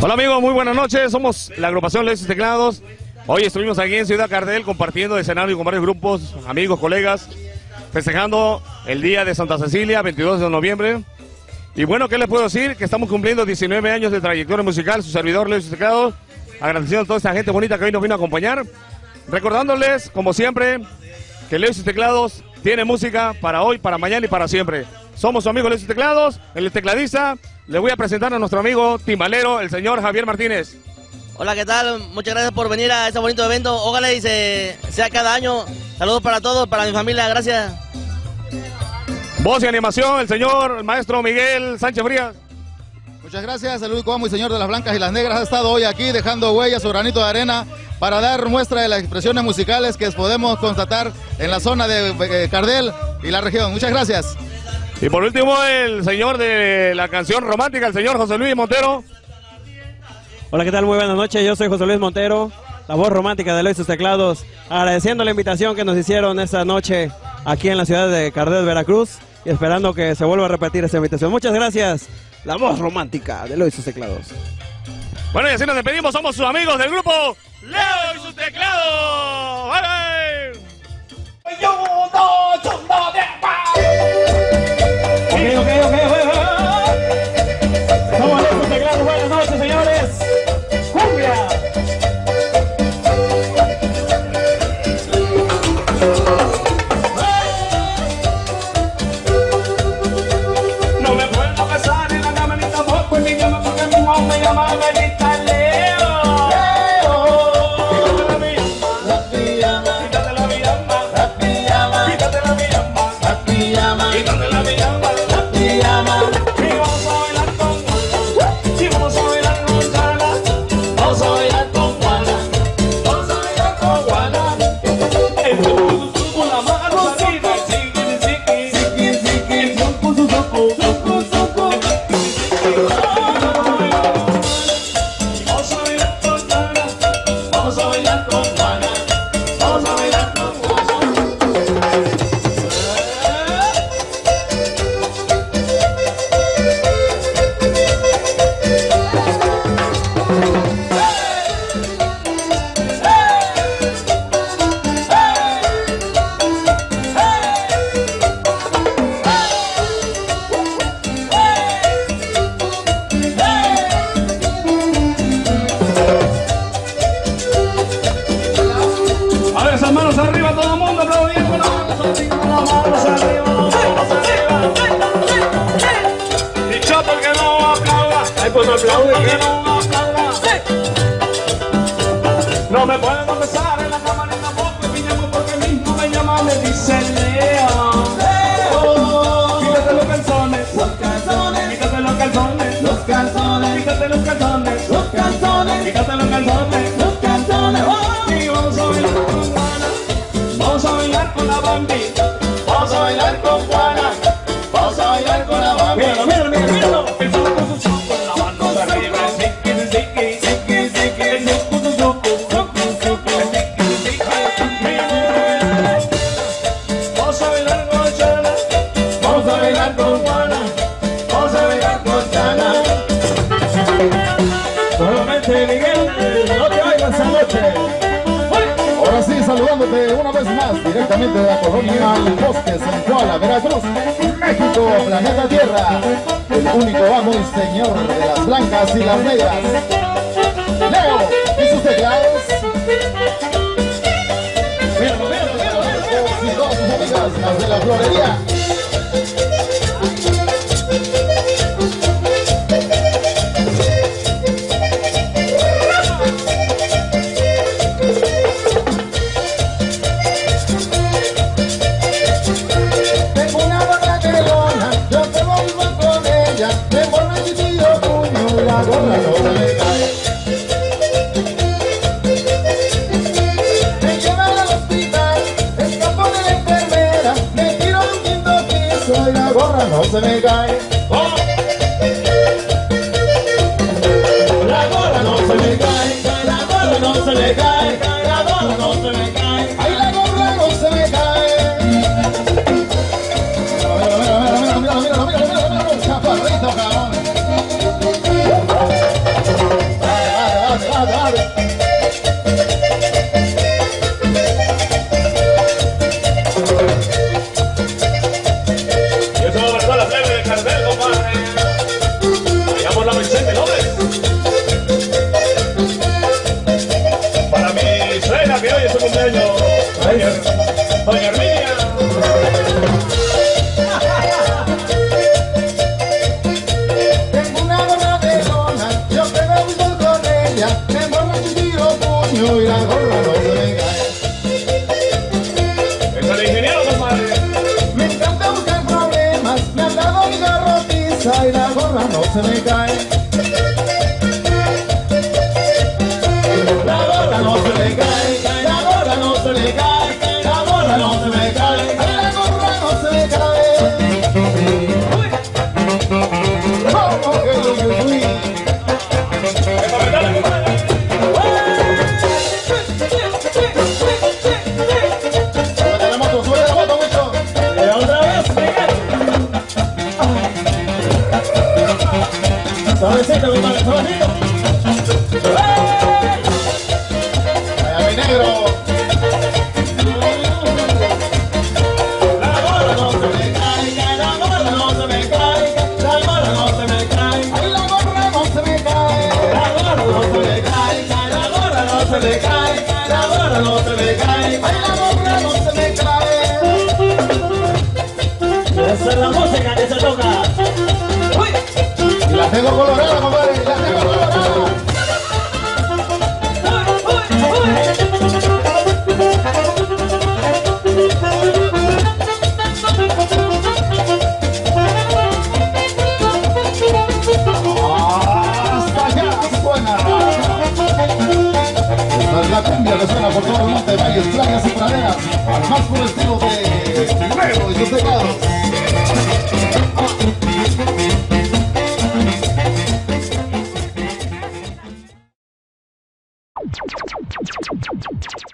Hola amigos, muy buenas noches. Somos la agrupación y Teclados. Hoy estuvimos aquí en Ciudad Cardel compartiendo escenario con varios grupos, amigos, colegas, festejando el día de Santa Cecilia, 22 de noviembre. Y bueno, ¿qué les puedo decir? Que estamos cumpliendo 19 años de trayectoria musical, su servidor y Teclados, agradeciendo a toda esta gente bonita que hoy nos vino a acompañar. Recordándoles, como siempre, que y Teclados tiene música para hoy, para mañana y para siempre. Somos su amigo y Teclados, el tecladista. Le voy a presentar a nuestro amigo timbalero, el señor Javier Martínez. Hola, ¿qué tal? Muchas gracias por venir a este bonito evento. Ojalá y se, sea cada año. Saludos para todos, para mi familia, gracias. Voz y animación, el señor, el maestro Miguel Sánchez Frías. Muchas gracias, el único amo y señor de las blancas y las negras ha estado hoy aquí dejando huellas su granito de arena para dar muestra de las expresiones musicales que podemos constatar en la zona de eh, Cardel y la región. Muchas gracias. Y por último, el señor de la canción romántica, el señor José Luis Montero. Hola, ¿qué tal? Muy buenas noches. Yo soy José Luis Montero, la voz romántica de Luis sus teclados. Agradeciendo la invitación que nos hicieron esta noche aquí en la ciudad de Cardel, Veracruz. Y esperando que se vuelva a repetir esta invitación. Muchas gracias. La voz romántica de y sus teclados. Bueno, y así nos despedimos. Somos sus amigos del grupo Leo y sus pues aplaude. No me puedo una vez más directamente de la colonia El Bosque Central, Veracruz, México, planeta Tierra. El único amo y señor de las blancas y las negras. Leo y sus teclados. De la florería. se me cae. La gorra no se me cae, la gorra no se me cae, la gorra no se me cae. La gorra no se me cae. Mira, mira, mira, mira, mira, mira, mira, mira, y la gorra no se me cae. ¡Eso el ingeniero, compadre! Me encanta buscar problemas, me han dado mi garrotiza y la gorra no se me cae. La gorra no se cae. Pero la música que se toca. ¡Uy! La tengo colorada, compadre. La tengo colorada. Ah, la cumbia que suena por todo el norte, valles, playas y praderas, al más puro estilo de Guerrero y.